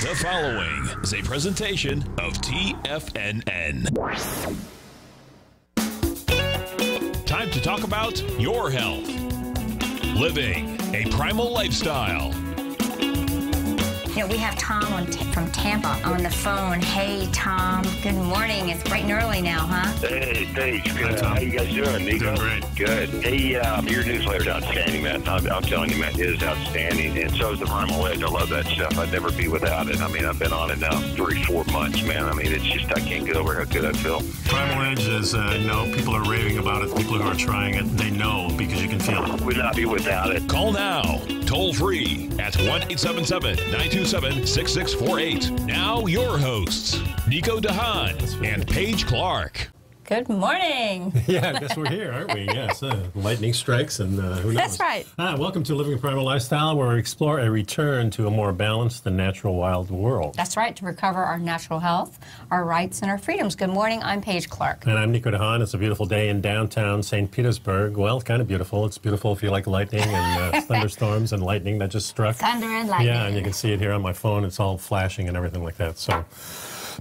The following is a presentation of TFNN. Time to talk about your health. Living a primal lifestyle. You know, we have Tom on t- from Tampa on the phone. Hey, Tom. Good morning. It's bright and early now, huh? Hey, Paige. Good. How you guys doing, Nico? Doing great. Good. Hey, um, your newsletter's outstanding, man. I'm, I'm telling you, man, it is outstanding. And so is the Primal Edge. I love that stuff. I'd never be without it. I mean, I've been on it now three, four months, man. I mean, it's just, I can't get over how good I feel. Primal Edge is, uh, you know, people are raving about it. People who are trying it, they know because you can feel it. Would not be without it. Call now, toll free at 1 877 927 6648. Now, your hosts, Nico de Haan and Paige Clark. Good morning. Yeah, I guess we're here, aren't we? Yes. Uh, lightning strikes, and uh, who knows? That's right. Ah, welcome to Living a Primal Lifestyle, where we explore a return to a more balanced and natural wild world. That's right, to recover our natural health, our rights, and our freedoms. Good morning. I'm Paige Clark. And I'm Nico de Haan. It's a beautiful day in downtown St. Petersburg. Well, kind of beautiful. It's beautiful if you like lightning and uh, thunderstorms and lightning that just struck. Thunder and lightning. Yeah, and you can see it here on my phone. It's all flashing and everything like that. So,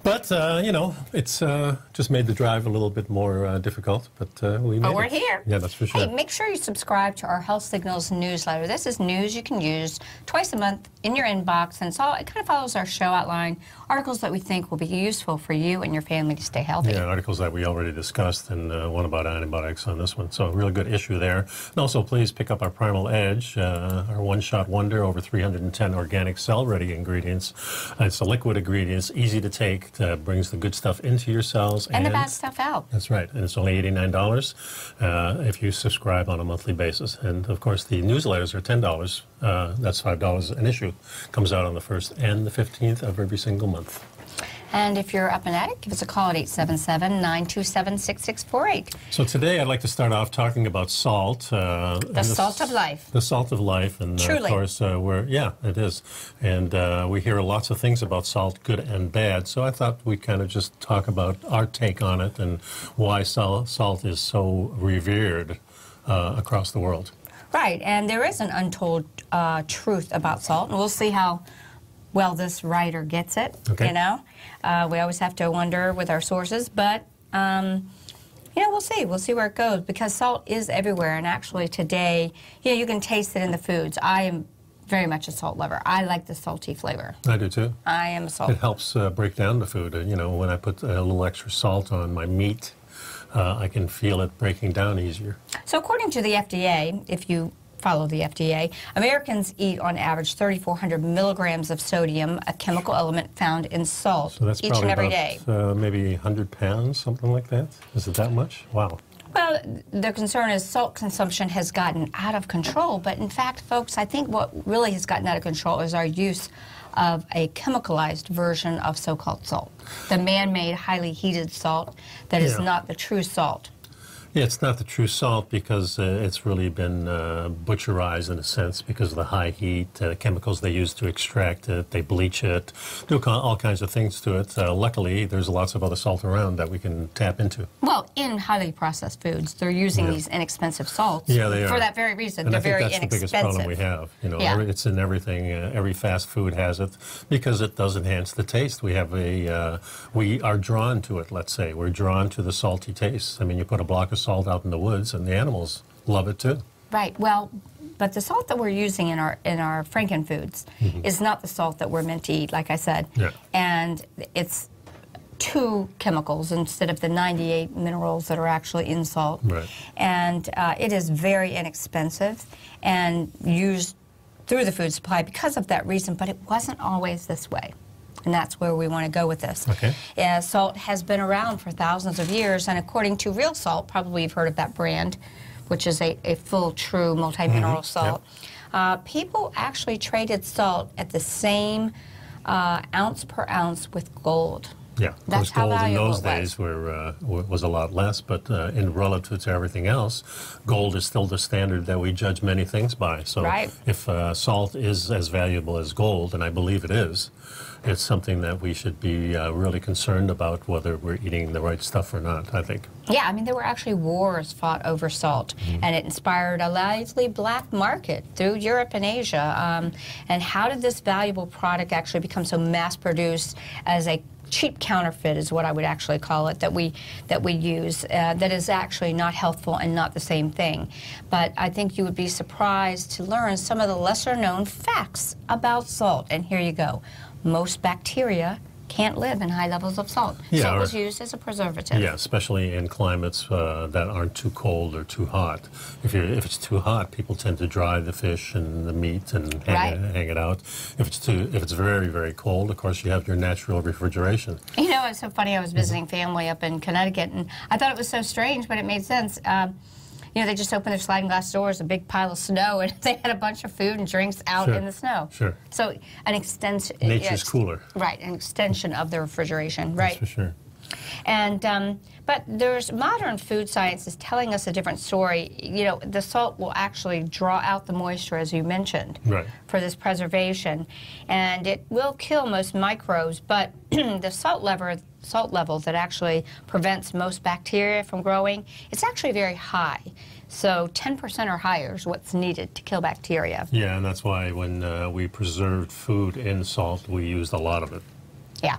but uh, you know, it's uh, just made the drive a little bit more uh, difficult. But uh, we. But made we're it. here. Yeah, that's for sure. Hey, make sure you subscribe to our Health Signals newsletter. This is news you can use twice a month in your inbox, and so it kind of follows our show outline, articles that we think will be useful for you and your family to stay healthy. Yeah, articles that we already discussed, and uh, one about antibiotics on this one. So, a really good issue there. And also, please pick up our Primal Edge, uh, our one shot wonder, over 310 organic cell ready ingredients. It's a liquid ingredients, easy to take, uh, brings the good stuff into your cells. And the bad stuff out. That's right, and it's only $89 uh, if you subscribe on a monthly basis. And of course, the newsletters are $10. Uh, that's $5 an issue. Comes out on the 1st and the 15th of every single month. And if you're up and at it, give us a call at 877 927 6648. So today I'd like to start off talking about salt. Uh, The salt of life. The salt of life, and uh, of course, uh, we're yeah, it is, and uh, we hear lots of things about salt, good and bad. So I thought we'd kind of just talk about our take on it and why sal- salt is so revered uh, across the world. Right, and there is an untold uh, truth about salt, and we'll see how well this writer gets it. Okay. You know, uh, we always have to wonder with our sources, but um, you know, we'll see. We'll see where it goes because salt is everywhere, and actually today, you know, you can taste it in the foods. I am very much a salt lover. I like the salty flavor. I do too. I am a salt. It helps uh, break down the food. Uh, you know, when I put a little extra salt on my meat, uh, I can feel it breaking down easier. So, according to the FDA, if you follow the FDA, Americans eat on average 3,400 milligrams of sodium, a chemical element found in salt, So that's each probably and every about, day. Uh, maybe 100 pounds, something like that. Is it that much? Wow. Well, the concern is salt consumption has gotten out of control, but in fact, folks, I think what really has gotten out of control is our use of a chemicalized version of so-called salt, the man-made, highly heated salt that is Yeah. not the true salt. Yeah, it's not the true salt because uh, it's really been uh, butcherized in a sense because of the high heat, uh, chemicals they use to extract it, they bleach it, do all kinds of things to it. Uh, luckily, there's lots of other salt around that we can tap into. Well, in highly processed foods, they're using Yeah. these inexpensive salts. Yeah, they are. For that very reason, And they're I think very that's the biggest inexpensive. problem we have. You know, Yeah. every, it's in everything. Uh, every fast food has it because it does enhance the taste. We have a, uh, we are drawn to it. Let's say we're drawn to the salty taste. I mean, you put a block of salt out in the woods, and the animals love it too. Right. Well, but the salt that we're using in our in our frankenfoods is not the salt that we're meant to eat, like I said. Yeah. And it's two chemicals instead of the 98 minerals that are actually in salt. Right. And uh, it is very inexpensive and used through the food supply because of that reason, but it wasn't always this way. And that's where we want to go with this. Okay. Yeah, salt has been around for thousands of years, and according to Real Salt, probably you've heard of that brand, which is a, a full, true multi-mineral salt. Uh, people actually traded salt at the same uh, ounce per ounce with gold. Yeah, of That's course, gold in those days were, uh, was a lot less, but uh, in relative to everything else, gold is still the standard that we judge many things by. So Right. if uh, salt is as valuable as gold, and I believe it is, it's something that we should be uh, really concerned about whether we're eating the right stuff or not, I think. Yeah, I mean, there were actually wars fought over salt, Mm-hmm. and it inspired a lively black market through Europe and Asia. Um, and how did this valuable product actually become so mass produced as a cheap counterfeit is what I would actually call it that we that we use uh, that is actually not healthful and not the same thing. But I think you would be surprised to learn some of the lesser known facts about salt. And here you go. Most bacteria can't live in high levels of salt. Yeah, salt or- was used as a preservative. Yeah, especially in climates uh, that aren't too cold or too hot. If you're, if it's too hot, people tend to dry the fish and the meat and hang, Right. it, hang it out. If it's too, if it's very very cold, of course you have your natural refrigeration. You know, it's so funny. I was visiting family up in Connecticut, and I thought it was so strange, but it made sense. Um, you know, they just opened their sliding glass doors, a big pile of snow, and they had a bunch of food and drinks out Sure, in the snow. sure. So an extension. Nature's cooler. Right, an extension of the refrigeration. Right. That's for sure. And um, but there's modern food science is telling us a different story. You know, the salt will actually draw out the moisture, as you mentioned, Right. for this preservation, and it will kill most microbes. But the salt level salt level that actually prevents most bacteria from growing, it's actually very high. So 10% or higher is what's needed to kill bacteria. Yeah, and that's why when uh, we preserved food in salt, we used a lot of it. Yeah,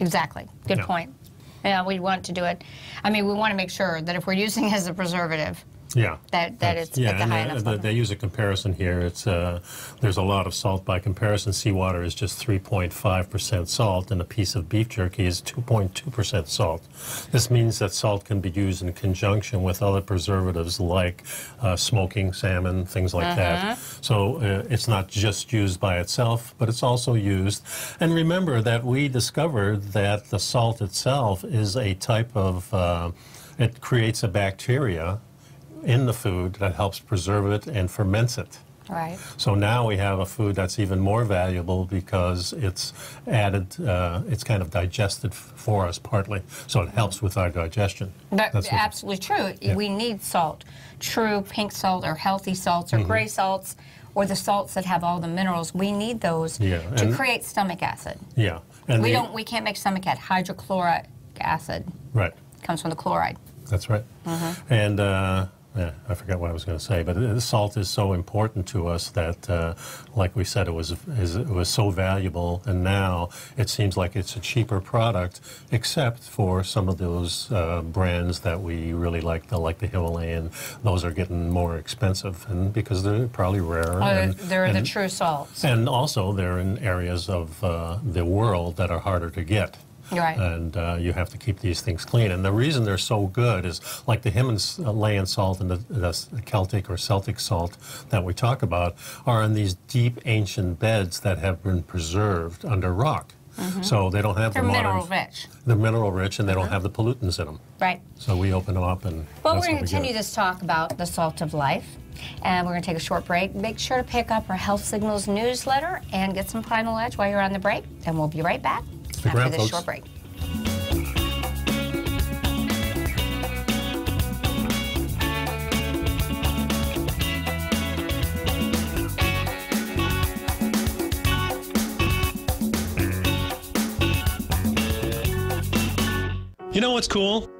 exactly. Good Yeah. point. Yeah, we want to do it. I mean, we want to make sure that if we're using it as a preservative, Yeah. That- that it's yeah, at the and high they- enough they, level. they use a comparison here. It's uh, there's a lot of salt by comparison. Seawater is just 3.5 percent salt, and a piece of beef jerky is 2.2 percent salt. This means that salt can be used in conjunction with other preservatives like uh, smoking salmon, things like that. Uh-huh. So uh, it's not just used by itself, but it's also used. And remember that we discovered that the salt itself is a type of uh, it creates a bacteria in the food that helps preserve it and ferments it. right? So now we have a food that's even more valuable because it's added, uh, it's kind of digested for us partly. So it helps with our digestion. But That's absolutely true. We need salt. True pink salt or healthy salts or Mm-hmm. gray salts or the salts that have all the minerals. We need those Yeah, to create stomach acid. Yeah. And We the- don't we can't make stomach acid. Hydrochloric acid Right. comes from the chloride. That's right. And uh, yeah, I forgot what I was going to say, but salt is so important to us that, uh, like we said, it was is, it was so valuable, and now it seems like it's a cheaper product, except for some of those uh, brands that we really like, the, like the Himalayan. Those are getting more expensive, and because they're probably rarer. Oh, and, they're the true salts. and also, they're in areas of uh, the world that are harder to get. Right. And uh, you have to keep these things clean. And the reason they're so good is like the Himalayan uh, salt and the, the Celtic or Celtic salt that we talk about are in these deep ancient beds that have been preserved under rock. Mm-hmm. So they don't have They're the modern. mineral rich. They're mineral rich and they don't mm-hmm. have the pollutants in them. Right. So we open them up and. Well, we're going to continue this talk about the salt of life, and we're going to take a short break. Make sure to pick up our Health Signals newsletter and get some Primal Edge while you're on the break, and we'll be right back Stick after around, this folks. short break. You know what's cool?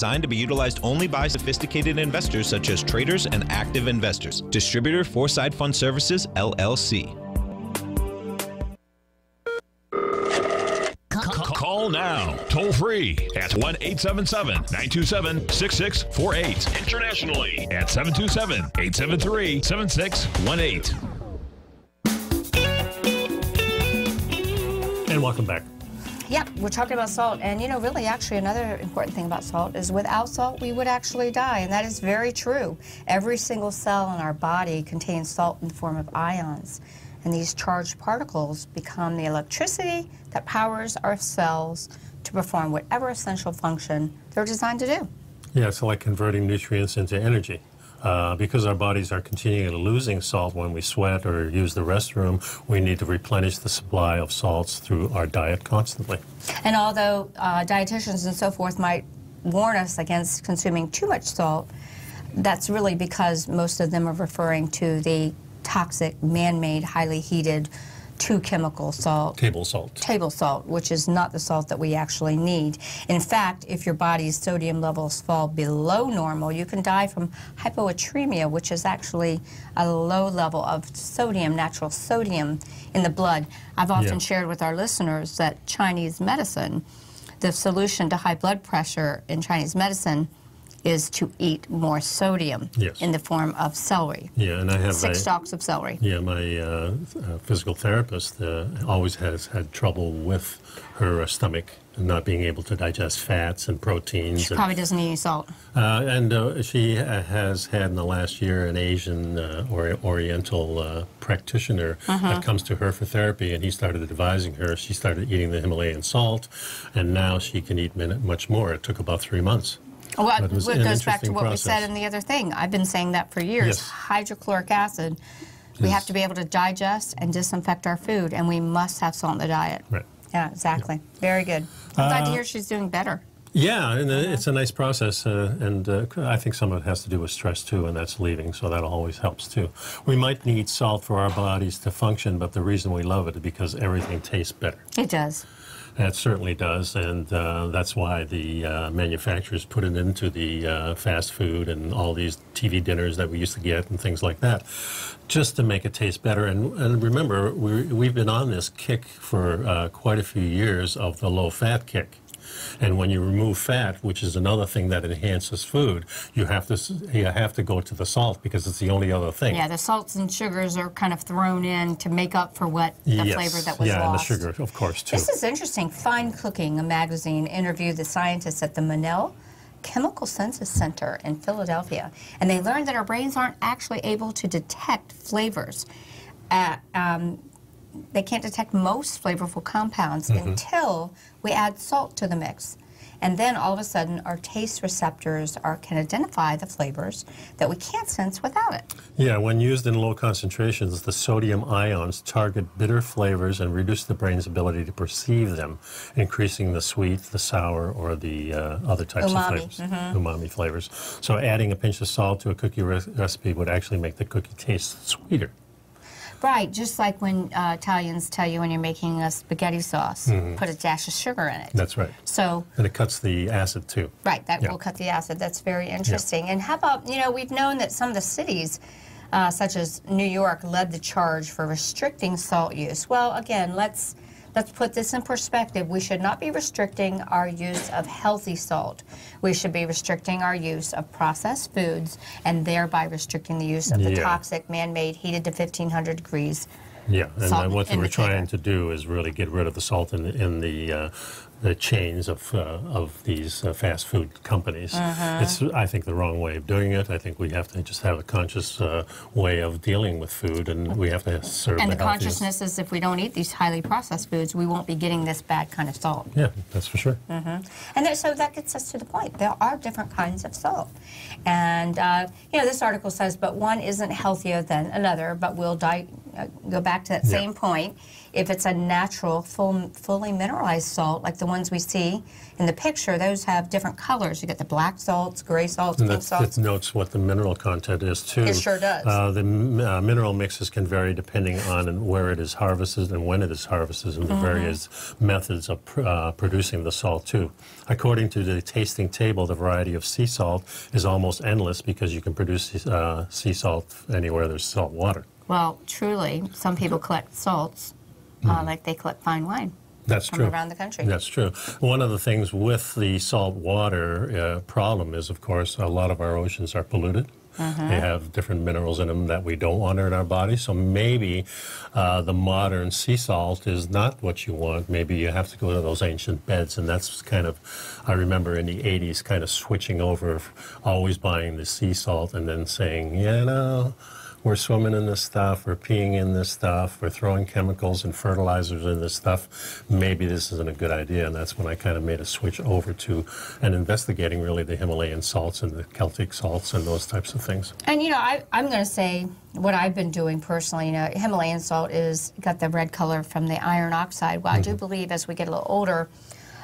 to be utilized only by sophisticated investors such as traders and active investors. Distributor Foreside Fund Services, LLC. Call now, toll free at 1 877 927 6648. Internationally at 727 873 7618. And welcome back. Yep, we're talking about salt. And you know, really, actually, another important thing about salt is without salt, we would actually die. And that is very true. Every single cell in our body contains salt in the form of ions. And these charged particles become the electricity that powers our cells to perform whatever essential function they're designed to do. Yeah, so like converting nutrients into energy. Uh, because our bodies are continually losing salt when we sweat or use the restroom, we need to replenish the supply of salts through our diet constantly. And although uh, dietitians and so forth might warn us against consuming too much salt, that's really because most of them are referring to the toxic, man-made, highly heated, two-chemical salt. Table salt. Table salt, which is not the salt that we actually need. In fact, if your body's sodium levels fall below normal, you can die from hyponatremia, which is actually a low level of sodium, natural sodium in the blood. I've often Yeah. shared with our listeners that Chinese medicine, the solution to high blood pressure in Chinese medicine is to eat more sodium Yes. in the form of celery. Yeah, and I have Six a, stalks of celery. Yeah, my uh, physical therapist uh, always has had trouble with her uh, stomach not being able to digest fats and proteins. She and- probably doesn't eat any salt. Uh, and uh, she uh, has had in the last year an Asian uh, or Oriental uh, practitioner that comes to her for therapy, and he started advising her. She started eating the Himalayan salt, and now she can eat much more. It took about three months. Well, it goes back to what we said in the other thing. I've been saying that for years. Yes. Hydrochloric acid. We Is- have to be able to digest and disinfect our food, and we must have salt in the diet. Right. Yeah, exactly. Very good. I'm glad Uh, to hear she's doing better. Yeah, and uh, it's a nice process, uh, and uh, I think some of it has to do with stress too, and that's leaving, so that always helps too. We might need salt for our bodies to function, but the reason we love it is because everything tastes better. It does. That certainly does, and uh, that's why the uh, manufacturers put it into the uh, fast food and all these TV dinners that we used to get and things like that, just to make it taste better. And, and remember, we, we've been on this kick for uh, quite a few years of the low fat kick. And when you remove fat, which is another thing that enhances food, you have to you have to go to the salt because it's the only other thing. Yeah, the salts and sugars are kind of thrown in to make up for what the yes. flavor that was yeah, lost. and the sugar, of course, too. This is interesting. Fine Cooking, a magazine, interviewed the scientists at the Monell Chemical Senses Center in Philadelphia, and they learned that our brains aren't actually able to detect flavors. Uh, um, they can't detect most flavorful compounds Mm-hmm. until we add salt to the mix. And then all of a sudden, our taste receptors are, can identify the flavors that we can't sense without it. Yeah, when used in low concentrations, the sodium ions target bitter flavors and reduce the brain's ability to perceive them, increasing the sweet, the sour, or the uh, other types Umami, of flavors, umami flavors. So adding a pinch of salt to a cookie re- recipe would actually make the cookie taste sweeter. Right, just like when uh, Italians tell you when you're making a spaghetti sauce, put a dash of sugar in it. That's right. So And it cuts the acid too. Right, that Yeah. will cut the acid. That's very interesting. And how about, you know, we've known that some of the cities, uh, such as New York, led the charge for restricting salt use. Well, again, let's let's put this in perspective. We should not be restricting our use of healthy salt. We should be restricting our use of processed foods and thereby restricting the use of the Yeah. toxic man-made heated to 1500 degrees Yeah, and then what they were indicator. trying to do is really get rid of the salt in, in the uh, the chains of uh, of these uh, fast food companies. Mm-hmm. It's I think the wrong way of doing it. I think we have to just have a conscious uh, way of dealing with food, and we have to serve And the, the consciousness is if we don't eat these highly processed foods, we won't be getting this bad kind of salt. Yeah, that's for sure. And there, so that gets us to the point. There are different kinds of salt. And, uh, you know, this article says, but one isn't healthier than another, but we'll di- uh, go back to that Yeah. same point. If it's a natural, full, fully mineralized salt, like the ones we see in the picture, those have different colors. You get the black salts, gray salts, And pink salts. that notes what the mineral content is too. It sure does. Uh, the uh, mineral mixes can vary depending on where it is harvested and when it is harvested, and the Mm-hmm. various methods of pr- uh, producing the salt too. According to the tasting table, the variety of sea salt is almost endless because you can produce uh, sea salt anywhere there's salt water. Well, truly, some people collect salts uh, like they collect fine wine. That's From true. around the country. That's true. One of the things with the salt water uh, problem is, of course, a lot of our oceans are polluted. Mm-hmm. They have different minerals in them that we don't want in our body. So maybe uh, the modern sea salt is not what you want. Maybe you have to go to those ancient beds. And that's kind of, I remember in the 80s kind of switching over, always buying the sea salt and then saying, you know, we're swimming in this stuff, we're peeing in this stuff, we're throwing chemicals and fertilizers in this stuff. Maybe this isn't a good idea. And that's when I kind of made a switch over to and investigating really the Himalayan salts and the Celtic salts and those types of things. And you know, I, I'm going to say what I've been doing personally. You know, Himalayan salt is got the red color from the iron oxide. Well, I do mm-hmm. believe as we get a little older,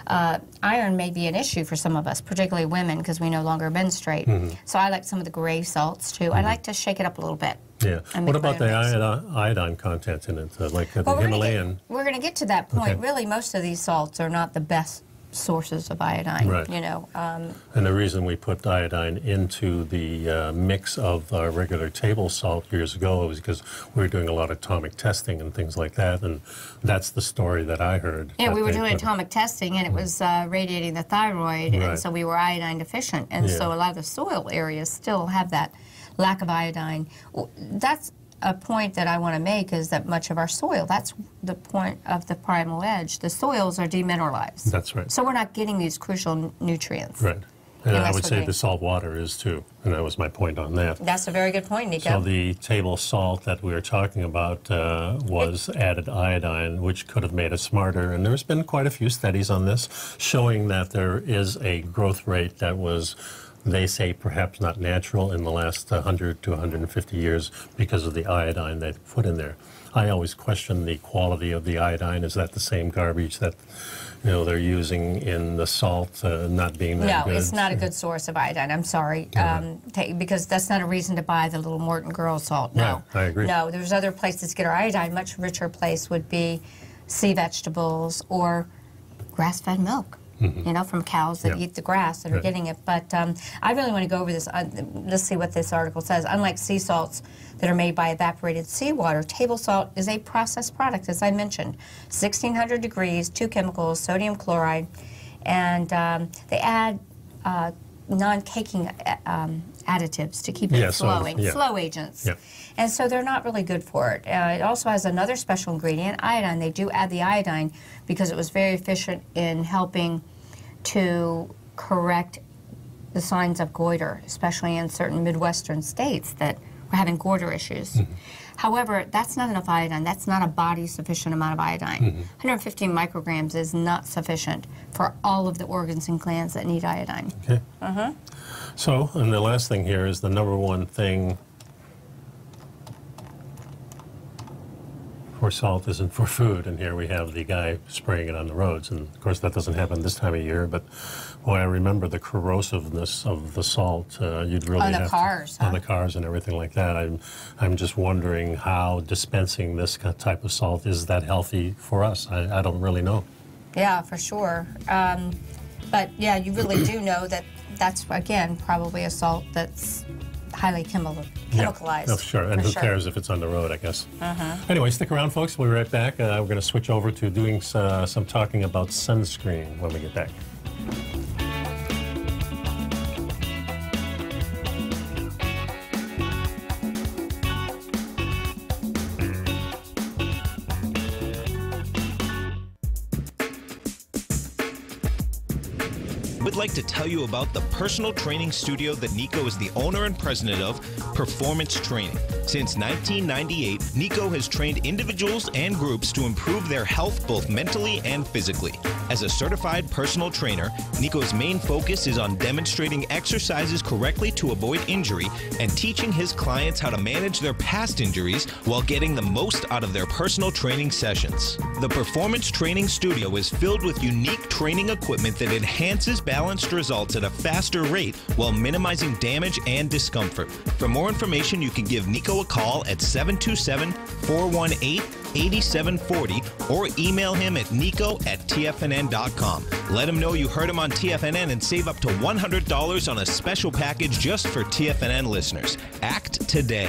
uh, iron may be an issue for some of us, particularly women, because we no longer menstruate. Mm-hmm. So I like some of the gray salts too. I mm-hmm. like to shake it up a little bit. Yeah. And What about the iodine, iodine content in it? Uh, like the Well, we're gonna get- Himalayan. We're going to get to that point. Okay. Really, most of these salts are not the best sources of iodine. Right. You know, um, And the reason we put iodine into the uh, mix of our regular table salt years ago was because we were doing a lot of atomic testing and things like that. And that's the story that I heard. Yeah, we were doing atomic testing, and it was uh, radiating the thyroid, and so we were iodine deficient, and so a lot of the soil areas still have that lack of iodine. That's a point that I want to make is that much of our soil, that's the point of the primal edge, the soils are demineralized. That's right. So we're not getting these crucial n- nutrients. Right. And I would say the salt water is too. And that was my point on that. That's a very good point, Nico. So the table salt that we were talking about uh, was added iodine, which could have made us smarter. And there's been quite a few studies on this showing that there is a growth rate that was, they say, perhaps not natural in the last 100 to 150 years because of the iodine they put in there. I always question the quality of the iodine. Is that the same garbage that you know they're using in the salt, uh, not being that No, good? it's not a good source of iodine. I'm sorry, um, ta- because that's not a reason to buy the little Morton Girl salt. No, Right, I agree. No, there's other places to get our iodine. Much richer place would be sea vegetables or grass-fed milk. You know, from cows that. Yeah. eat the grass that are Right. getting it. But um, I really want to go over this. Uh, let's see what this article says. Unlike sea salts that are made by evaporated seawater, table salt is a processed product, as I mentioned. 1600 degrees, two chemicals, sodium chloride, and um, they add uh, non-caking uh, um, additives to keep it Yeah, so, flowing, yeah. flow agents. Yeah. And so they're not really good for it. Uh, it also has another special ingredient, iodine. They do add the iodine because it was very efficient in helping to correct the signs of goiter, especially in certain Midwestern states that we're having goiter issues. Mm-hmm. However, that's not enough iodine. That's not a body sufficient amount of iodine. Mm-hmm. 115 micrograms is not sufficient for all of the organs and glands that need iodine. Okay. Uh-huh. So, and the last thing here is the number one thing for salt isn't for food, and here we have the guy spraying it on the roads, and of course that doesn't happen this time of year. But boy, I remember the corrosiveness of the salt. Uh, you'd really On the have to- cars, on the cars and everything like that. I'm, I'm just wondering how dispensing this type of salt is that healthy for us. I, I don't really know. Yeah, for sure. Um, but yeah, you really do know that that's again probably a salt that's highly chemical, chemicalized. Yeah, oh, sure. And who sure. Cares if it's on the road, I guess. Uh-huh. Anyway, stick around, folks. We'll be right back. Uh, we're going to switch over to doing uh, some talking about sunscreen when we get back. We'd like to tell you about the personal training studio that Nico is the owner and president of, Performance Training. Since 1998, Nico has trained individuals and groups to improve their health both mentally and physically. As a certified personal trainer, Nico's main focus is on demonstrating exercises correctly to avoid injury and teaching his clients how to manage their past injuries while getting the most out of their personal training sessions. The Performance Training Studio is filled with unique training equipment that enhances balanced results at a faster rate while minimizing damage and discomfort. For more information, you can give Nico a call at 727 418 8740 or email him at nico at tfnn.com. Let him know you heard him on TFNN and save up to $100 on a special package just for TFNN listeners. Act today.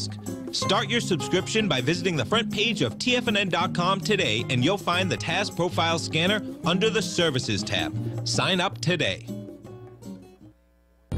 risk. Start your subscription by visiting the front page of TFNN.com today, and you'll find the TAS Profile Scanner under the Services tab. Sign up today.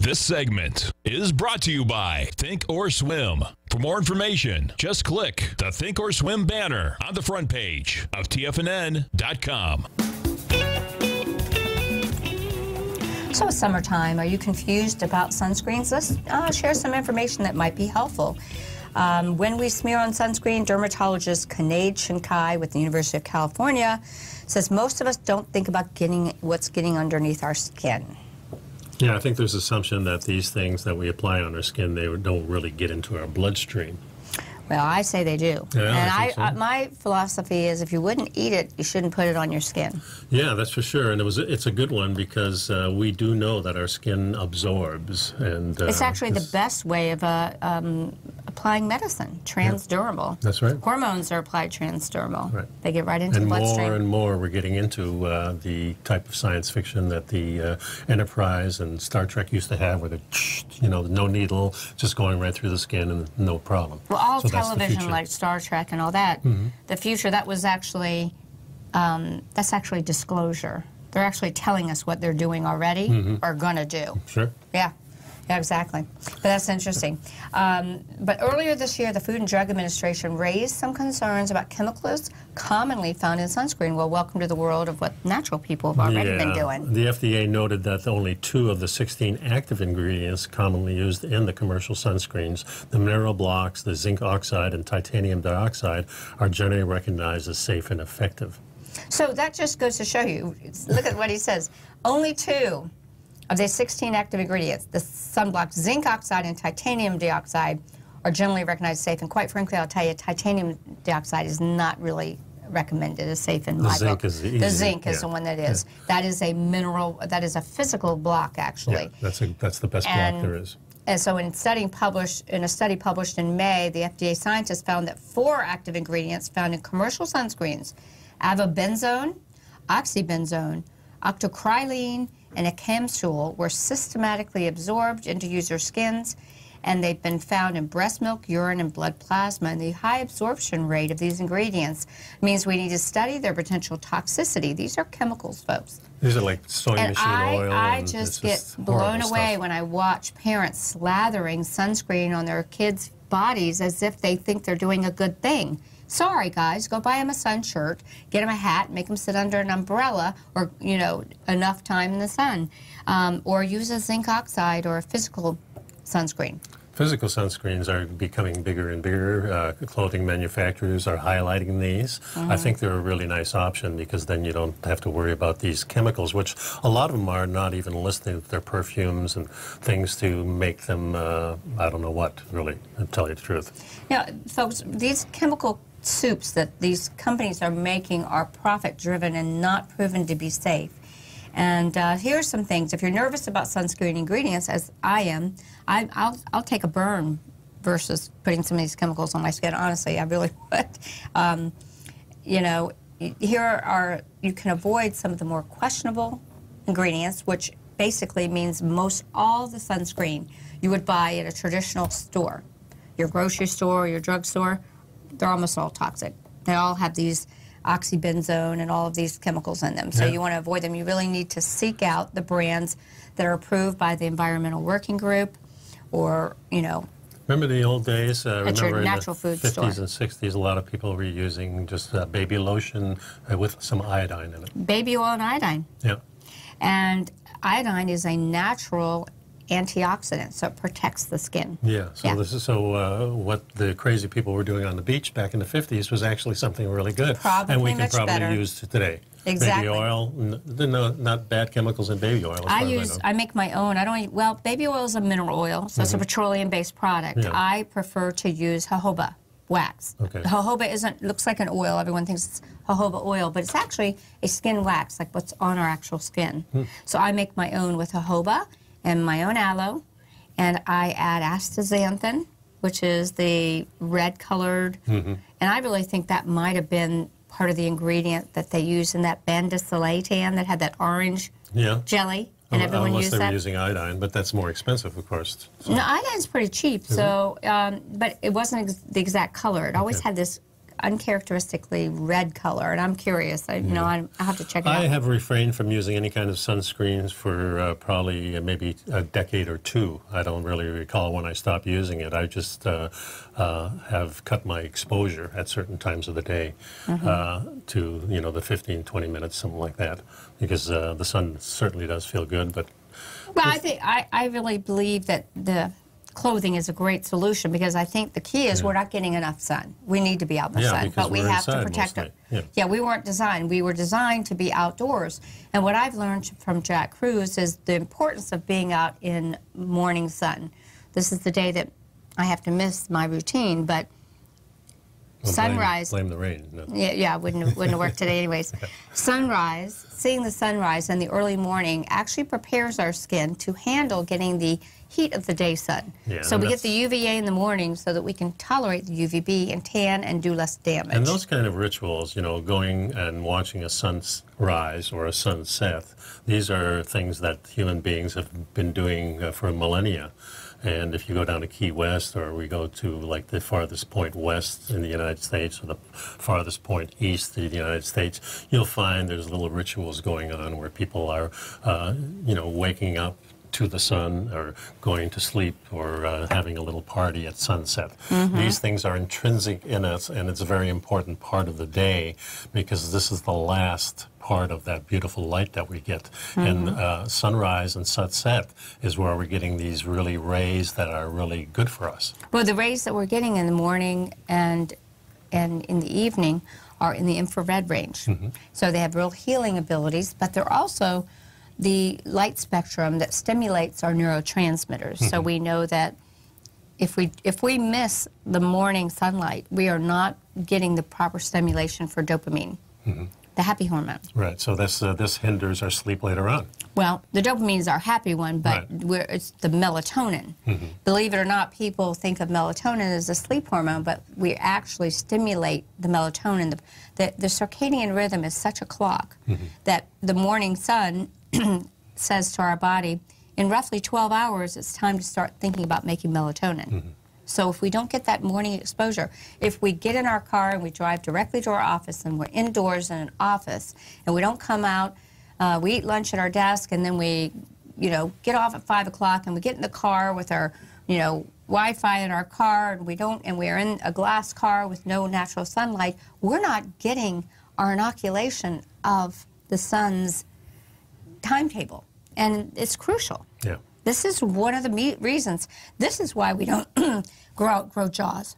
This segment is brought to you by Think or Swim. For more information, just click the Think or Swim banner on the front page of TFNN.com. So summertime. Are you confused about sunscreens? Let's uh, share some information that might be helpful. Um, when we smear on sunscreen, dermatologist Kanade Shinkai with the University of California says most of us don't think about getting what's getting underneath our skin. Yeah, I think there's assumption that these things that we apply on our skin, they don't really get into our bloodstream. Well, I say they do. Yeah, I and so. I, my philosophy is if you wouldn't eat it, you shouldn't put it on your skin. Yeah, that's for sure, and it was it's a good one because uh, we do know that our skin absorbs, and uh, It's actually the best way of uh, um, applying medicine, transdermal. That's right. Hormones are applied transdermal. Right. They get right into And the more bloodstream. and more, we're getting into uh, the type of science fiction that the uh, Enterprise and Star Trek used to have, where the you know no needle, just going right through the skin and no problem. Well, all So television, like Star Trek and all that, the future that was actually um, that's actually disclosure. They're actually telling us what they're doing already or gonna do. Sure. Yeah, yeah, exactly. But that's interesting. Um, but earlier this year, the Food and Drug Administration raised some concerns about chemicals commonly found in sunscreen. Well, welcome to the world of what natural people have already been doing. The FDA noted that only two of the 16 active ingredients commonly used in the commercial sunscreens, the mineral blocks, the zinc oxide, and titanium dioxide, are generally recognized as safe and effective. So that just goes to show you. Look at what he says. Only two of the 16 active ingredients, the sunblock zinc oxide and titanium dioxide, are generally recognized safe. And quite frankly, I'll tell you, titanium dioxide is not really recommended as safe in The my zinc book. is the the zinc is yeah, the one that is. That is a mineral. That is a physical block, actually. Yeah, that's, a, that's the best block there is. And so, in studying published in a study published in May, the FDA scientists found that four active ingredients found in commercial sunscreens, avobenzone, oxybenzone, octocrylene, and ecamsule, were systematically absorbed into user skins, and they've been found in breast milk, urine, and blood plasma. And the high absorption rate of these ingredients means we need to study their potential toxicity. These are chemicals, folks. These are like soy And machine I, oil. I just get blown away stuff. when I watch parents slathering sunscreen on their kids' bodies as if they think they're doing a good thing. Sorry, guys, go buy him a sun shirt, get him a hat, make him sit under an umbrella or, you know, enough time in the sun. Um, or use a zinc oxide or a physical sunscreen. Physical sunscreens are becoming bigger and bigger. Uh, clothing manufacturers are highlighting these. Mm-hmm. I think they're a really nice option because then you don't have to worry about these chemicals, which a lot of them are not even listed. They're perfumes and things to make them, uh, I don't know what, really, to tell you the truth. Now, folks, these chemical soups that these companies are making are profit driven and not proven to be safe. And uh, here's some things. If you're nervous about sunscreen ingredients, as I am, I, I'll, I'll take a burn versus putting some of these chemicals on my skin. Honestly, I really would. Um, you know, here are, you can avoid some of the more questionable ingredients, which basically means most all the sunscreen you would buy at a traditional store, your grocery store, your drugstore, they're almost all toxic. They all have these oxybenzone and all of these chemicals in them. So Yeah. you want to avoid them. You really need to seek out the brands that are approved by the Environmental Working Group or, you know, Remember the old days? Uh, At remember natural in the food 50s store. and 60s, a lot of people were using just uh, baby lotion uh, with some iodine in it. baby oil and iodine. Yeah. And iodine is a natural antioxidant, so it protects the skin. Yeah. So Yeah. this is so uh, what the crazy people were doing on the beach back in the 50s was actually something really good, Probably and we can probably better. use today. Exactly. Baby oil, no, not bad chemicals in baby oil. I use, as I make my own. I don't, well, baby oil is a mineral oil, so it's a petroleum-based product. Mm-hmm. Yeah. I prefer to use jojoba wax. Okay. Jojoba isn't, looks like an oil. Everyone thinks it's jojoba oil, but it's actually a skin wax, like what's on our actual skin. Hmm. So I make my own with jojoba and my own aloe, and I add astaxanthin, which is the red-colored, Mm-hmm. and I really think that might have been part of the ingredient that they used in that bandicilatan that had that orange Yeah. jelly, and Un- everyone Unless they were that. using iodine, but that's more expensive, of course. So- No, iodine's pretty cheap, so um, but it wasn't ex- the exact color. It always Okay. had this uncharacteristically red color, and I'm curious. I, you know, I, I have to check it I out. have refrained from using any kind of sunscreens for uh, probably uh, maybe a decade or two. I don't really recall when I stopped using it. I just uh, uh, have cut my exposure at certain times of the day Mm-hmm. uh, to, you know, the 15, 20 minutes, something like that, because uh, the sun certainly does feel good, but Well, I think I, I really believe that the clothing is a great solution because I think the key is we're not getting enough sun. We need to be out in the Yeah, sun, but we have to protect it. yeah. we weren't designed. We were designed to be outdoors. And what I've learned from Jack Kruse is the importance of being out in morning sun. This is the day that I have to miss my routine, but Well, sunrise. Blame, the rain. No. Yeah, yeah, wouldn't wouldn't have worked today anyways. Sunrise, seeing the sunrise in the early morning actually prepares our skin to handle getting the heat of the day sun. Yeah, so we get the UVA in the morning so that we can tolerate the UVB and tan and do less damage. And those kind of rituals, you know, going and watching a sunrise or a sunset, these are things that human beings have been doing uh, for millennia. And if you go down to Key West or we go to like the farthest point west in the United States or the farthest point east in the United States, you'll find there's little rituals going on where people are, uh, you know, waking up to the sun or going to sleep or uh, having a little party at sunset. These things are intrinsic in us, and it's a very important part of the day because this is the last part of that beautiful light that we get. And uh, sunrise and sunset is where we're getting these really rays that are really good for us. Well, the rays that we're getting in the morning and and in the evening are in the infrared range. So they have real healing abilities, but they're also the light spectrum that stimulates our neurotransmitters. So hmm. we know that if we if we miss the morning sunlight, we are not getting the proper stimulation for dopamine, hmm. the happy hormone. Right. So this uh, this hinders our sleep later on. Well, the dopamine is our happy one, but Right. we're, it's the melatonin. Mm-hmm. Believe it or not, people think of melatonin as a sleep hormone, but we actually stimulate the melatonin. The, the, the circadian rhythm is such a clock mm-hmm. that the morning sun says to our body, in roughly 12 hours, it's time to start thinking about making melatonin. So if we don't get that morning exposure, if we get in our car and we drive directly to our office and we're indoors in an office and we don't come out, uh, we eat lunch at our desk and then we, you know, get off at five o'clock and we get in the car with our, you know, Wi-Fi in our car and we don't, and we're in a glass car with no natural sunlight, we're not getting our inoculation of the sun's timetable, and it's crucial. Yeah. This is one of the me- reasons. This is why we don't grow out, grow jaws.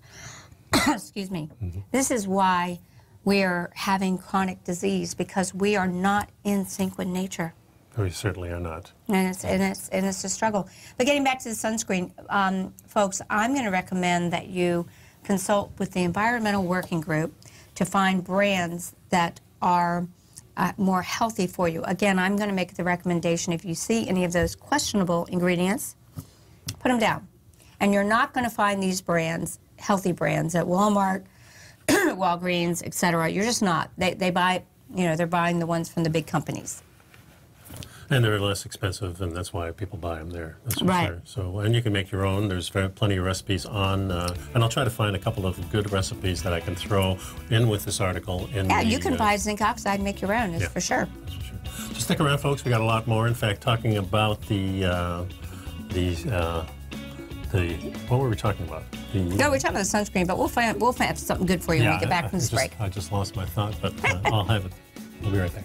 Excuse me. This is why we're having chronic disease because we are not in sync with nature, We certainly are not. and it's and it's and it's a struggle. But getting back to the sunscreen, um, folks, I'm going to recommend that you consult with the Environmental Working Group to find brands that are uh, more healthy for you. Again, I'm going to make the recommendation if you see any of those questionable ingredients, put them down. And you're not going to find these brands, healthy brands, at Walmart, Walgreens, et cetera. You're just not. They, they buy, you know, they're buying the ones from the big companies. And they're less expensive, and that's why people buy them there. That's for Right. sure. So, and you can make your own. There's very, plenty of recipes on, uh, and I'll try to find a couple of good recipes that I can throw in with this article. In Yeah, the, you can uh, buy zinc oxide and make your own, that's yeah. for sure. That's for sure. So stick around, folks. We got a lot more. In fact, talking about the uh, the uh, the what were we talking about? The, No, we're talking about the sunscreen, but we'll find we'll find something good for you when we get back I- from I just, break. I just lost my thought, but uh, I'll have it. We'll be right back.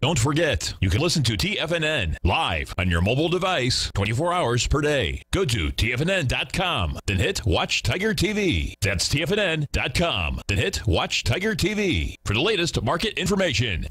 Don't forget, you can listen to TFNN live on your mobile device 24 hours per day. Go to TFNN.com, then hit Watch Tiger TV. That's TFNN.com, then hit Watch Tiger TV for the latest market information.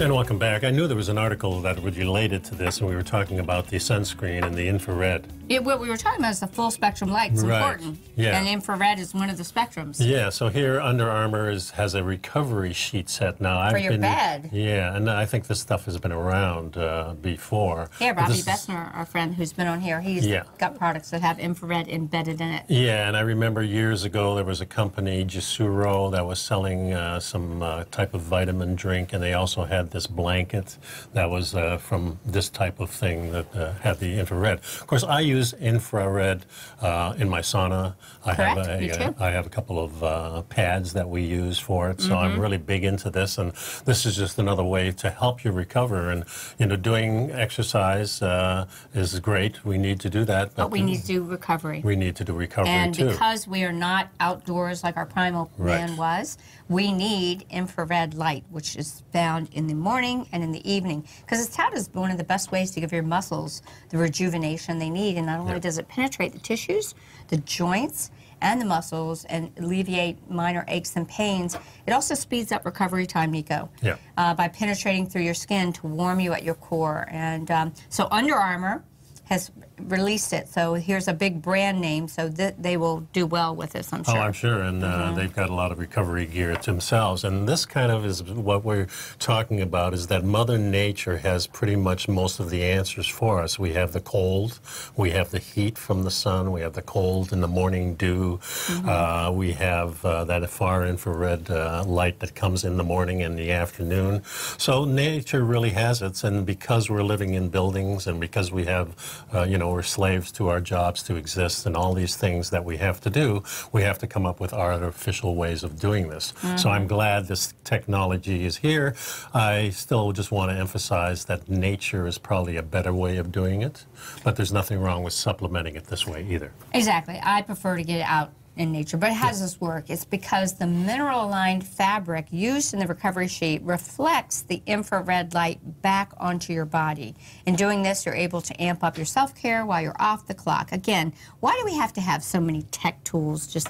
And welcome back. I knew there was an article that was related to this, and we were talking about the sunscreen and the infrared. Yeah, what we were talking about is the full spectrum light. It's Right. important. Yeah. And infrared is one of the spectrums. Yeah, so here Under Armour is, has a recovery sheet set now. For I've your been, bed. Yeah, and I think this stuff has been around uh, before. Yeah, Robbie this is- our friend who's been on here, he's Yeah. got products that have infrared embedded in it. Yeah, and I remember years ago there was a company, Jasuro, that was selling uh, some uh, type of vitamin drink, and they also had this blanket that was uh, from this type of thing that uh, had the infrared. Of course, I use infrared uh, in my sauna. I have a, me too. I have a couple of uh, pads that we use for it, so Mm-hmm. I'm really big into this, and this is just another way to help you recover. And you know, doing exercise uh, is great. We need to do that, But we need to do recovery. we need to do recovery and too. because we are not outdoors like our primal Right. man was, we need infrared light, which is found in the morning and in the evening. Because it's touted as one of the best ways to give your muscles the rejuvenation they need. And not only Yeah. does it penetrate the tissues, the joints, and the muscles and alleviate minor aches and pains, it also speeds up recovery time, Nico. Yeah. Uh, by penetrating through your skin to warm you at your core. And um, so Under Armour has released it. So here's a big brand name, so th- they will do well with this, I'm sure. Oh, I'm sure, and uh, Mm-hmm. they've got a lot of recovery gear themselves. And this kind of is what we're talking about: is that Mother Nature has pretty much most of the answers for us. We have the cold, we have the heat from the sun, we have the cold in the morning dew, Mm-hmm. uh, we have uh, that far infrared uh, light that comes in the morning and the afternoon. So nature really has it, and because we're living in buildings, and because we have, uh, you know, we're slaves to our jobs to exist, and all these things that we have to do, we have to come up with our artificial ways of doing this. So I'm glad this technology is here. I still just want to emphasize that nature is probably a better way of doing it, but there's nothing wrong with supplementing it this way either. Exactly. I prefer to get it out in nature. But how does this work? It's because the mineral lined fabric used in the recovery sheet reflects the infrared light back onto your body. In doing this, you're able to amp up your self care while you're off the clock. Again, why do we have to have so many tech tools? Just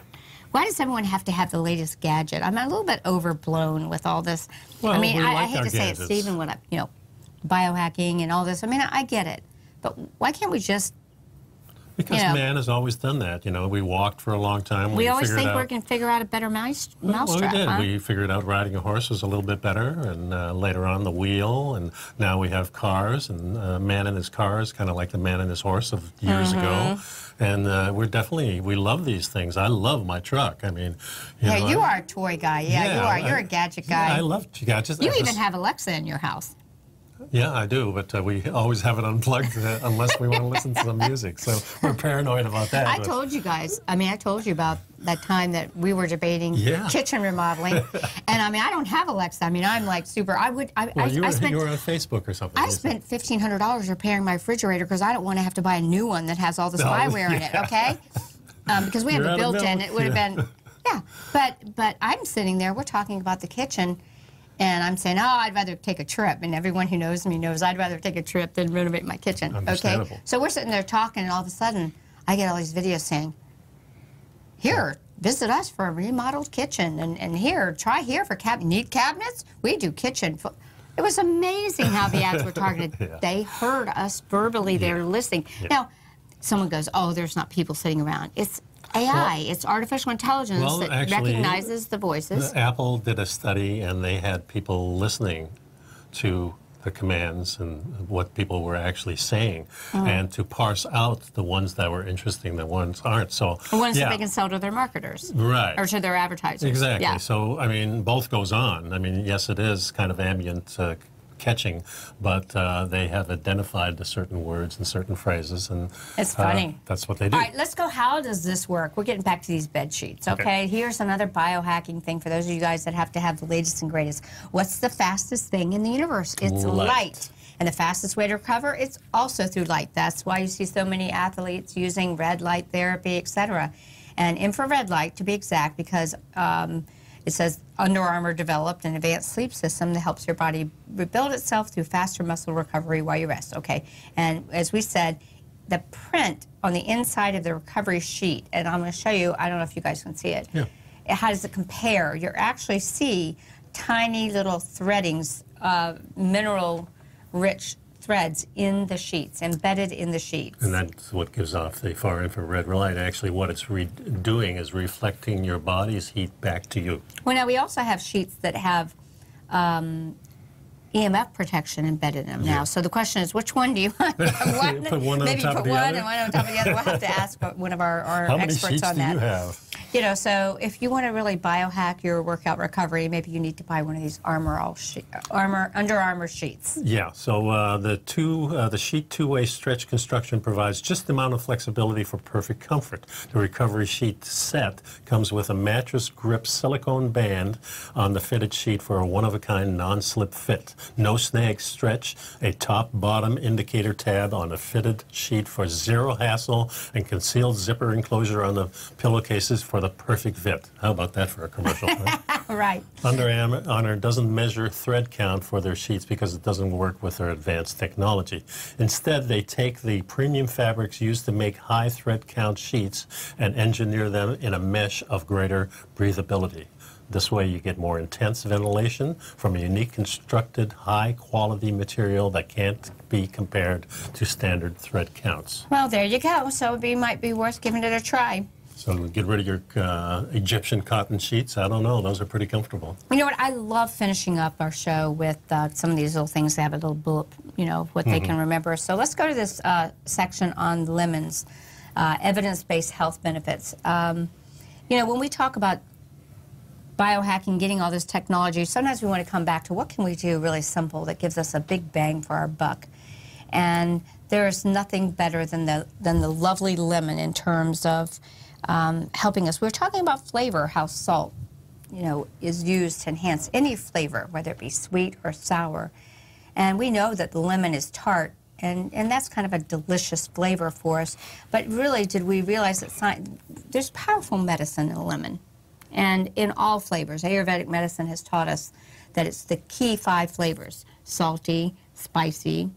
why does everyone have to have the latest gadget? I'm a little bit overblown with all this. I mean, we I, I hate to say it, gadgets. Stephen, what I, you know, biohacking and all this. I mean, I, I get it. But why can't we just Because Yeah. man has always done that. You know, we walked for a long time. We always figured think out, we can figure out a better mouse Well, mousetrap. we did. huh? We figured out riding a horse was a little bit better, and uh, later on the wheel, and now we have cars, and uh, man in his car is kind of like the man in his horse of years ago. Mm-hmm. And uh, we're definitely we love these things. I love my truck. I mean, you yeah, know, you I- are a toy guy. Yeah, you are. You're I- a gadget yeah, guy. I love gadgets. you I even just- have Alexa in your house. Yeah, I do, but uh, we always have it unplugged uh, unless we want to listen to some music. So we're paranoid about that. I but- told you guys. I mean, I told you about that time that we were debating Yeah. kitchen remodeling, and I mean, I don't have Alexa. I mean, I'm like super. I would. I, Well, I, you, were, I spent. you were on Facebook or something. I spent fifteen hundred dollars repairing my refrigerator because I don't want to have to buy a new one that has all the Oh, spyware in it. Okay, um, because we have You're it out built in. It would have Yeah. been, yeah. But but I'm sitting there. We're talking about the kitchen, and I'm saying, oh, I'd rather take a trip. And everyone who knows me knows I'd rather take a trip than renovate my kitchen. Okay. Understandable. So we're sitting there talking, and all of a sudden, I get all these videos saying, here, visit us for a remodeled kitchen, and, and here, try here for cab- need cabinets. We do kitchen. fo-" It was amazing how the ads were targeted. Yeah. They heard us verbally. They were listening. Now, someone goes, "Oh, there's not people sitting around." It's AI. it's artificial intelligence Well, that actually, recognizes the voices. Apple did a study, and they had people listening to the commands and what people were actually saying, Mm. and to parse out the ones that were interesting, the ones aren't. So, the ones yeah, that they can sell to their marketers right. or to their advertisers. Exactly. Yeah. So, I mean, both goes on. I mean, yes, it is kind of ambient uh, catching, but uh, they have identified the certain words and certain phrases, and It's uh, funny. that's what they do. All right, let's go. How does this work? We're getting back to these bed sheets, okay? Okay. Here's another biohacking thing for those of you guys that have to have the latest and greatest. What's the fastest thing in the universe? It's Light. light. And the fastest way to recover, it's also through light. That's why you see so many athletes using red light therapy, etc. And infrared light, to be exact, because um, it says Under Armour developed an advanced sleep system that helps your body rebuild itself through faster muscle recovery while you rest. Okay, and as we said, the print on the inside of the recovery sheet, and I'm going to show you. I don't know if you guys can see it. Yeah. It, how does it compare? You actually see tiny little threadings, of mineral-rich threads in the sheets, embedded in the sheets. And that's what gives off the far infrared light. Actually, what it's re- doing is reflecting your body's heat back to you. Well, now we also have sheets that have um, EMF protection embedded in them now. So the question is, which one do you want? one, Put one on maybe top put of the one other? and one on top of the other. We'll have to ask one of our, our How many experts sheets on do that. you have? You know, so if you want to really biohack your workout recovery, maybe you need to buy one of these Armor All she- Armor Under Armour sheets. Yeah. So uh, the two, uh, the sheet two-way stretch construction provides just the amount of flexibility for perfect comfort. The recovery sheet set comes with a mattress grip silicone band on the fitted sheet for a one-of-a-kind non-slip fit. No snag stretch. A top-bottom indicator tab on a fitted sheet for zero hassle, and concealed zipper enclosure on the pillowcases for the perfect fit. How about that for a commercial? huh? Right. Under Armour doesn't measure thread count for their sheets because it doesn't work with their advanced technology. Instead, they take the premium fabrics used to make high thread count sheets and engineer them in a mesh of greater breathability. This way, you get more intense ventilation from a unique constructed, high quality material that can't be compared to standard thread counts. Well, there you go. So it might be worth giving it a try. So, get rid of your uh, Egyptian cotton sheets. I don't know, those are pretty comfortable. You know what? I love finishing up our show with uh, some of these little things. They have a little bullet, you know, what they can remember. So let's go to this uh, section on lemons, uh, evidence-based health benefits. Um, you know, when we talk about biohacking, getting all this technology, sometimes we want to come back to what can we do really simple that gives us a big bang for our buck. And there is nothing better than the than the lovely lemon in terms of um, helping us. we're talking about flavor, how salt, you know, is used to enhance any flavor, whether it be sweet or sour. And we know that the lemon is tart, and, and that's kind of a delicious flavor for us. But really, did we realize that sci- there's powerful medicine in lemon? And in all flavors, Ayurvedic medicine has taught us that it's the key five flavors salty, spicy,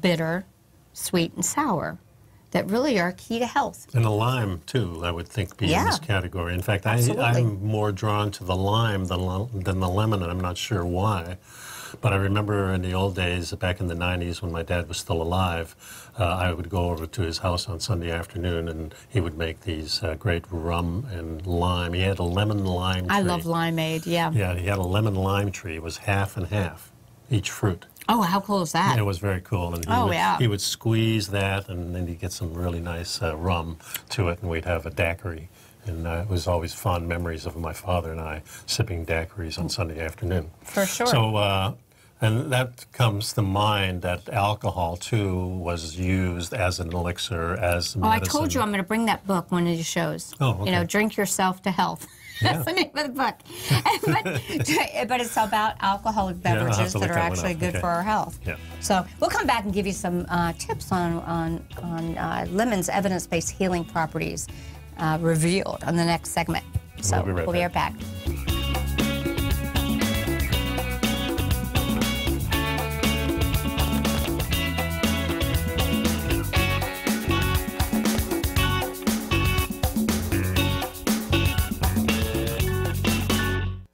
bitter, sweet, and sour that really are key to health. And a lime, too, I would think, be in this category. In fact, I. I'm more drawn to the lime than, than the lemon, and I'm not sure why. But I remember in the old days, back in the 90s, when my dad was still alive, uh, I would go over to his house on Sunday afternoon, and he would make these uh, great rum and lime. He had a lemon lime tree. I love limeade, yeah. Yeah, he had a lemon lime tree. It was half and half, each fruit. Oh, how cool is that? It was very cool, and he, Oh, would, yeah. he would squeeze that, and then he'd get some really nice uh, rum to it, and we'd have a daiquiri. And uh, it was always fond memories of my father and I sipping daiquiris on Sunday afternoon. For sure. So uh, And that comes to mind that alcohol too was used as an elixir, as Oh, I told you I'm going to bring that book one of these shows. Oh, You know, drink yourself to health. That's the name of the book. but, but it's about alcoholic beverages to that are actually good Okay. for our health. Yeah. So we'll come back and give you some uh, tips on on on uh, lemon's evidence-based healing properties uh, revealed on the next segment. So We'll be right we'll be right back. back.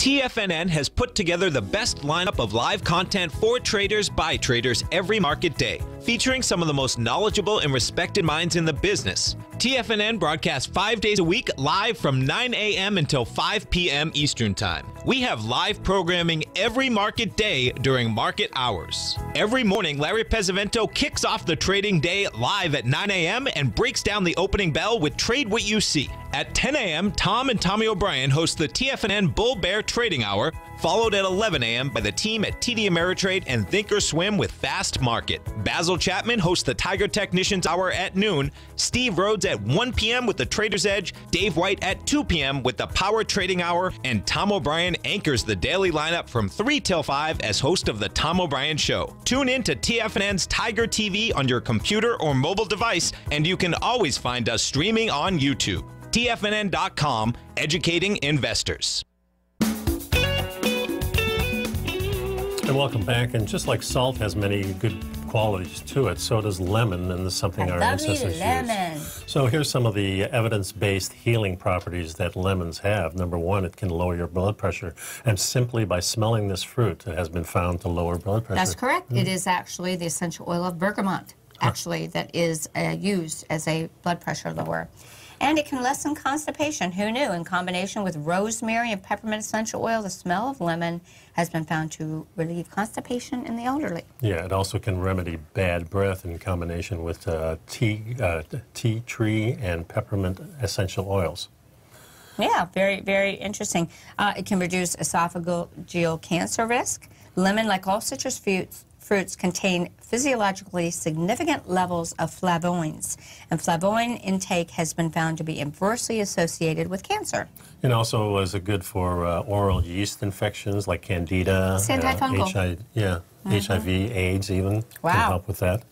TFNN has put together the best lineup of live content for traders by traders every market day, featuring some of the most knowledgeable and respected minds in the business. TFNN broadcasts five days a week live from 9 a.m. until 5 p.m. Eastern Time. We have live programming every market day during market hours. Every morning, Larry Pesavento kicks off the trading day live at 9 a.m. and breaks down the opening bell with Trade What You See. At 10 a.m., Tom and Tommy O'Brien host the TFNN Bull Bear Trading Hour, followed at 11 a.m. by the team at TD Ameritrade and Thinkorswim with Fast Market. Basil Chapman hosts the Tiger Technicians Hour at noon, Steve Rhodes at 1 p.m. with the Trader's Edge, Dave White at 2 p.m. with the Power Trading Hour, and Tom O'Brien anchors the daily lineup from 3 till 5 as host of the Tom O'Brien Show. Tune in to TFNN's Tiger TV on your computer or mobile device, and you can always find us streaming on YouTube. TFNN.com, educating investors. And welcome back. And just like salt has many good qualities to it, so does lemon, and this is something I our love me ancestors lemon. used. So here's some of the evidence-based healing properties that lemons have. Number one, it can lower your blood pressure, and simply by smelling this fruit, it has been found to lower blood pressure. That's correct. It is actually the essential oil of bergamot, actually, that is uh, used as a blood pressure lower. And it can lessen constipation. Who knew? In combination with rosemary and peppermint essential oil, the smell of lemon has been found to relieve constipation in the elderly. Yeah, it also can remedy bad breath in combination with uh, tea, uh, tea tree and peppermint essential oils. Yeah, very, very interesting. Uh, it can reduce esophageal cancer risk. Lemon, like all citrus fruits, fruits contain physiologically significant levels of flavonoids, and flavonoid intake has been found to be inversely associated with cancer. And also is it good for uh, oral yeast infections like candida, It's antifungal. uh, HIV, yeah, HIV, AIDS even Wow. can help with that.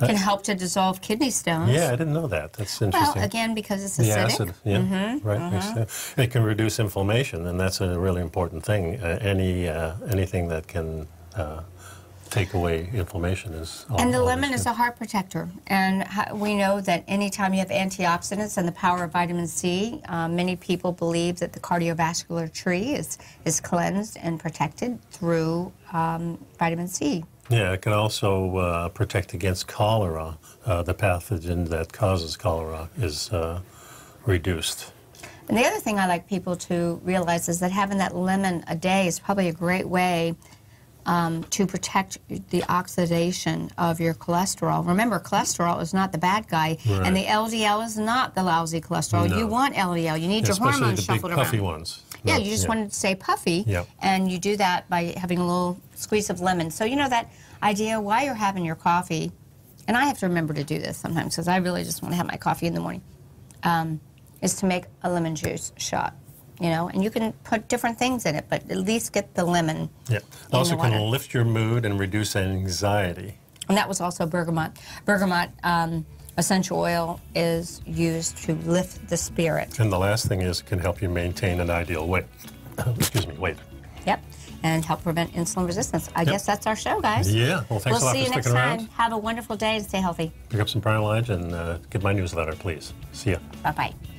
Can help to dissolve kidney stones. Yeah, I didn't know that. That's interesting. Well, again, because it's the acidic. acid, yeah, right. makes sense. It can reduce inflammation, and that's a really important thing. Uh, any uh, anything that can uh, take away inflammation. Is all, And the lemon is a heart protector. And we know that anytime you have antioxidants and the power of vitamin C, uh, many people believe that the cardiovascular tree is, is cleansed and protected through um, vitamin C. Yeah, it can also uh, protect against cholera. Uh, the pathogen that causes cholera is uh, reduced. And the other thing I like people to realize is that having that lemon a day is probably a great way um, to protect the oxidation of your cholesterol. Remember, cholesterol is not the bad guy, and the LDL is not the lousy cholesterol. No. You want LDL. You need your Especially hormones the big shuffled puffy around. ones. Yeah, you just want to stay puffy, Yep. and you do that by having a little squeeze of lemon. So you know that idea while you're having your coffee, and I have to remember to do this sometimes because I really just want to have my coffee in the morning, um, is to make a lemon juice shot. You know, and you can put different things in it, but at least get the lemon. Yeah. It also can lift your mood and reduce anxiety. And that was also bergamot. Bergamot um, essential oil is used to lift the spirit. And the last thing is it can help you maintain an ideal weight. Excuse me, weight. Yep. And help prevent insulin resistance. I Yep. guess that's our show, guys. Yeah. Well, thanks we'll a lot see you next time. around. Have a wonderful day and stay healthy. Pick up some Primal Edge and uh, get my newsletter, please. See ya. Bye bye.